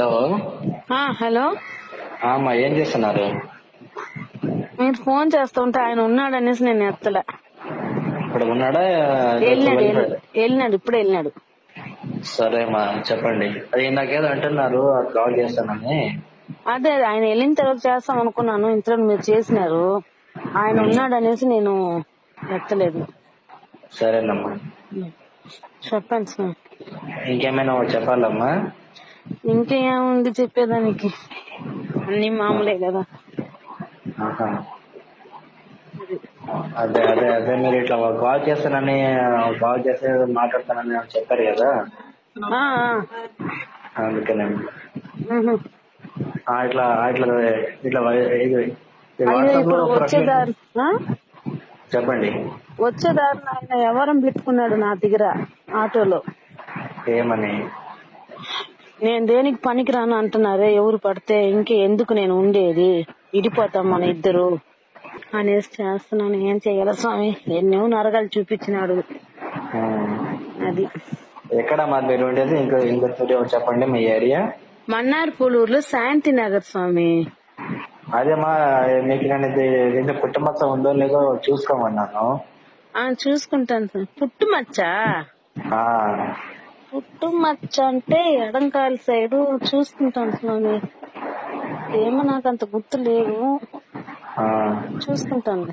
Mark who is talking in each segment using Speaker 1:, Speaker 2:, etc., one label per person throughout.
Speaker 1: Hello.
Speaker 2: Hello.
Speaker 1: అమ్మా ఏం చేస్తున్నారు?
Speaker 2: మీరు ఫోన్ చేస్తుంటే ఆయన ఉన్నాడు అనేసి నేను ఎత్తలే.
Speaker 1: ఇప్పుడు ఉన్నాడా?
Speaker 2: వెళ్ళినాడు ఇప్పుడు వెళ్ళినాడు.
Speaker 1: సరే అమ్మా చెప్పండి. అది ఇందాకేదో అంటున్నారు కాల్ చేస్తానని.
Speaker 2: అదే ఆయన వెళ్ళిన తర్వాత చేస్తాం అనుకున్నాను ఇంతలో మీరు చేసినారు. ఆయన ఉన్నాడు అనేసి నేను ఎత్తలేదు.
Speaker 1: సరేనమ్మా.
Speaker 2: చెప్పండి సార్.
Speaker 1: ఇంకేమైనా చెప్పాలమ్మా?
Speaker 2: ఇంకేముంది చెప్పేదానికి? అన్ని మామూలే కదా.
Speaker 1: అదే అదే అదే మీరు ఇట్లా కాల్ చేస్తానని కాల్ చేస్తే మాట్లాడతానని చెప్పారు కదా. అందుకేనండి ఇట్లా ఇట్లా ఇట్లా
Speaker 2: వచ్చేదారి?
Speaker 1: చెప్పండి.
Speaker 2: వచ్చేదారిలో ఆయన ఎవరం పెట్టుకున్నాడు నా దగ్గర ఆటోలో?
Speaker 1: ఏమని?
Speaker 2: నేను దేనికి పనికిరాను అంటున్నారే? ఎవరు పడితే ఇంకే ఎందుకు నేను ఉండేది? ఇడిపోతాం మన ఇద్దరు. అనేసి చేస్తున్నాను. ఏం చెయ్యాలి స్వామి? ఎన్నో నరగాలు చూపించినాడు. అది.
Speaker 1: ఎక్కడ మరి మీరు ఉండేది? ఇంకో చెప్పండి మీ ఏరియా.
Speaker 2: మన్నార్ పూలూరులో శాంతి నగర్ స్వామి.
Speaker 1: అదేమా మీకు నేను పుట్టమచ్చ ఉందో లేదో చూసుకోమన్నాను.
Speaker 2: ఆ చూసుకుంటాను సార్ పుట్టుమచ్చ?
Speaker 1: ఆ,
Speaker 2: పుట్టుమచ్చ అంటే ఎడంకాల సైడ్ చూసుకుంటాను స్వామి. ఏమో నాకు అంత గుర్తు లేదు.
Speaker 1: ఆ,
Speaker 2: చూసుకుంటాను.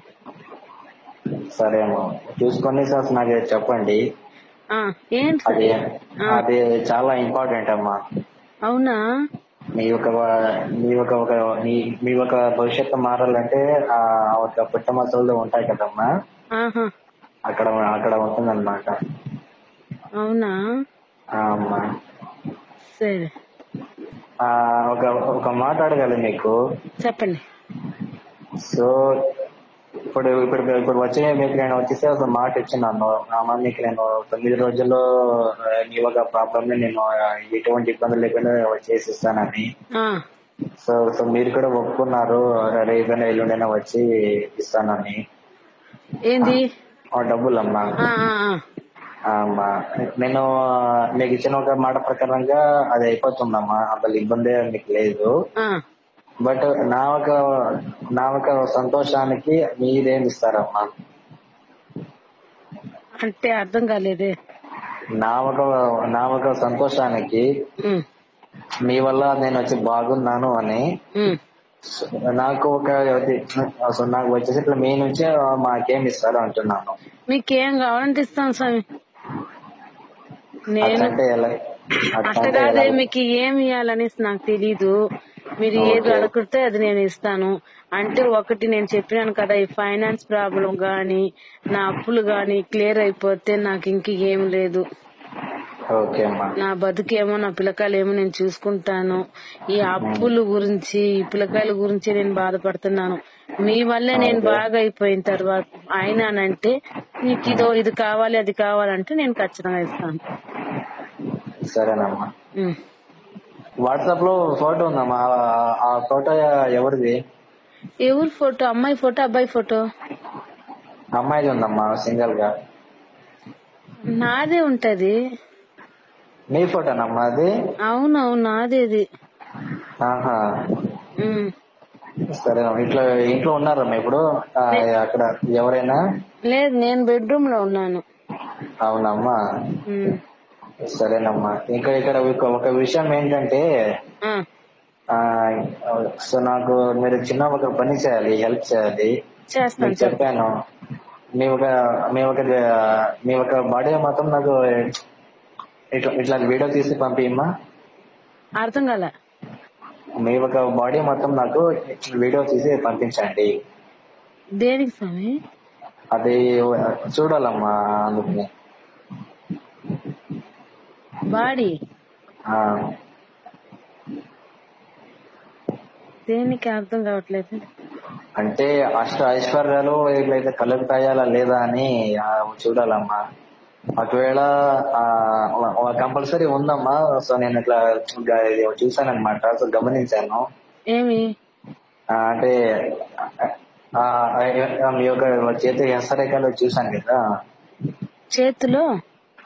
Speaker 1: సరే అమ్మా. చూసుకొని సార్ నాకు చెప్పండి.
Speaker 2: ఏంటి?
Speaker 1: అది చాలా ఇంపార్టెంట్ అమ్మా.
Speaker 2: అవునా?
Speaker 1: మీ ఒక మీ ఒక ఒక మీ- మీ ఒక భవిష్యత్తు మారాలంటే ఆ ఒక పుట్టమచ్చలు ఉంటాయి కదమ్మా. అక్కడ అక్కడ ఉంటుందన్నమాట.
Speaker 2: అవునా?
Speaker 1: అమ్మా
Speaker 2: సరే.
Speaker 1: ఆ, ఒక ఒక మాట అడగాలి మీకు.
Speaker 2: చెప్పండి.
Speaker 1: సో ఇప్పుడు ఇప్పుడు ఇప్పుడు వచ్చే మీకు నేను వచ్చేసి ఒక మాట ఇచ్చినాను అమ్మ మీకు నేను తొమ్మిది రోజుల్లో ఆ, మీ ఒక ప్రాబ్లమ్ని నేను ఆ, ఎటువంటి ఇబ్బంది లేకుండా చేసి ఇస్తానని
Speaker 2: ఆ.
Speaker 1: సో సో మీరు కూడా ఒప్పుకున్నారు. రేపైనా ఎల్లుండైనా వచ్చి ఇస్తానని.
Speaker 2: ఏంది?
Speaker 1: ఆ డబ్బులమ్మా.
Speaker 2: ఆ ఆ, ఆ.
Speaker 1: నేను మీకు ఇచ్చిన ఒక మాట ప్రకారంగా అది అయిపోతుందమ్మా. అంత ఇబ్బంది మీకు లేదు. బట్ నా ఒక నా ఒక సంతోషానికి మీరేం ఇస్తారమ్మా?
Speaker 2: అంటే అర్థం కాలేదే.
Speaker 1: నా ఒక నా ఒక సంతోషానికి మీ వల్ల నేను వచ్చి బాగున్నాను అని. నాకు ఒక అసలు నాకు వచ్చేసి ఇట్లా మీ నుంచి మాకేం ఇస్తారు అంటున్నాను.
Speaker 2: మీకేం కావాలంటే ఇస్తాం స్వామి. నేను
Speaker 1: అట్లంటే ఎలా?
Speaker 2: అట్ట
Speaker 1: అట్లంటే
Speaker 2: కాదే
Speaker 1: ఎలా
Speaker 2: మీకు ఏం ఇవ్వాలనేసి నాకు తెలీదు. మీరు ఏది. అడుగుతే అది నేను ఇస్తాను. అంటే ఒకటి నేను చెప్పినాను కదా ఈ ఫైనాన్స్ ప్రాబ్లం గాని నా అప్పులు గాని క్లియర్ అయిపోతే నాకు ఇంక ఏం లేదు. నా బతుకేమో నా పిల్లకాయలు ఏమో నేను చూసుకుంటాను. ఈ అప్పుల గురించి ఈ పిల్లకాయల గురించి నేను బాధపడుతున్నాను. మీ వల్లే నేను. బాగా అయిపోయిన తర్వాత అయినానంటే నీకు ఇదో ఇది కావాలి అది కావాలంటే నేను ఖచ్చితంగా ఇస్తాను.
Speaker 1: సరేనమ్మా. వాట్సాప్లో ఫోటో ఉందమ్మా. ఆ- ఆ ఫోటో ఎవరిది?
Speaker 2: ఎవరి ఫోటో? అమ్మాయి ఫోటో అబ్బాయి ఫోటో?
Speaker 1: అమ్మాయిది ఉందమ్మా సింగల్గా
Speaker 2: నాదే ఉంటది.
Speaker 1: మీ ఫోటోనమ్మా అది?
Speaker 2: అవునవును నాదేది
Speaker 1: ఆహా.
Speaker 2: ఉమ్.
Speaker 1: సరే ఇట్లా ఇంట్లో ఉన్నారమ్మా ఇప్పుడు? ఆ, అక్కడ ఎవరైనా?
Speaker 2: లేదు నేను బెడ్రూమ్లో ఉన్నాను.
Speaker 1: అవునమ్మా.
Speaker 2: ఉమ్.
Speaker 1: సరేనమ్మా. ఇంకా ఇక్కడ ఒక- విషయం ఏంటంటే సో నాకు మీరు చిన్న ఒక పని చేయాలి హెల్ప్ చేయాలి. మీకు చెప్పాను. మీ ఒక మీ ఒక మీ ఒక బాడీ మాత్రం నాకు ఇట్లా ఇట్లా వీడియో తీసి పంపిమ్మా
Speaker 2: అర్థం కాల.
Speaker 1: మీ ఒక బాడీ మొత్తం నాకు వీడియో తీసి పంపించండి.
Speaker 2: దేనికి స్వామి?
Speaker 1: అది చూడాలమ్మా అందుకని
Speaker 2: బాడీ.
Speaker 1: ఆ,
Speaker 2: దేనికి అర్థం కావట్లేదు?
Speaker 1: అంటే అష్ట ఐశ్వర్యాలు ఇట్లయితే కలుగుతాయా లేదా అని చూడాలమ్మా. ఒకవేళ కంపల్సరీ ఉందమ్మా. సో నేను ఇట్లా చూసాను అనమాట సో గమనించాను.
Speaker 2: ఏమి?
Speaker 1: అంటే మీ యొక్క చేతి హస్తరేఖలు చూసాను కదా.
Speaker 2: చేతిలో?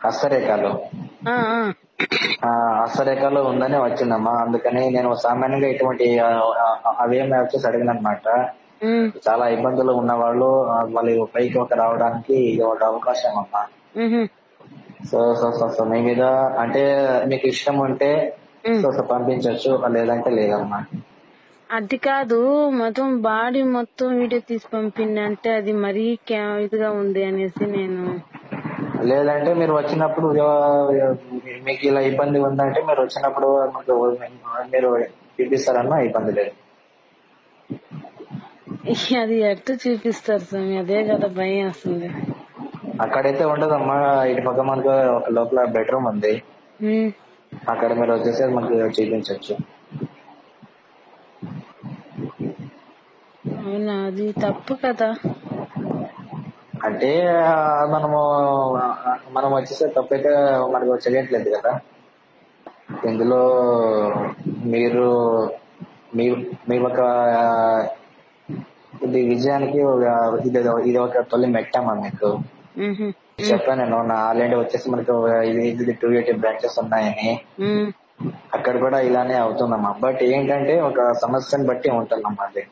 Speaker 1: హస్తరేఖలు. హస్తరేఖలో ఉందని వచ్చిందమ్మా. అందుకని నేను సామాన్యంగా ఇటువంటి అవేమి వచ్చేసి అడిగిన అనమాట చాలా ఇబ్బందులు ఉన్న వాళ్ళు వాళ్ళు పైకి ఒక రావడానికి ఇది ఒక అవకాశం అమ్మా. సో సో సో సో మీ మీద అంటే మీకు ఇష్టం ఉంటే. సో సో పంపించవచ్చు లేదంటే లేదమ్మా.
Speaker 2: అది కాదు మొత్తం బాడీ మొత్తం వీడియో తీసి పంపింది అంటే అది మరీ ఇదిగా ఉంది అనేసి నేను
Speaker 1: లేదంటే మీరు వచ్చినప్పుడు మీకు ఇలా ఇబ్బంది ఉందంటే మీరు వచ్చినప్పుడు మాకు మీరు చూపిస్తారన్నా ఇబ్బంది లేదు.
Speaker 2: అది ఎట్ట చూపిస్తారు స్వామి? అదే కదా భయం వస్తుంది
Speaker 1: అక్కడైతే ఉండదమ్మా ఇటు పక్క మనకు ఒక లోపల బెడ్రూమ్ ఉంది. అక్కడ మీరు వచ్చేసి మనకు చూపించవచ్చు
Speaker 2: అవునా? అది తప్పు కదా.
Speaker 1: అంటే మనము మనం వచ్చేసే తప్పైతే మనకు చేయట్లేదు కదా. ఇందులో మీరు మీ మీ ఒక ఇది విజయానికి ఒక- ఇది ఇది ఒక తొలి మెట్టమ్మా మీకు. చెప్పాను నేను నా ఆల్రెడీ వచ్చేసి మనకు ఇది టూ ఎయిటీ బ్రాంచెస్ ఉన్నాయని. అక్కడ కూడా ఇలానే అవుతుందమ్మా. బట్ ఏంటంటే ఒక సమస్యను బట్టి ఉంటుందమ్మా అది.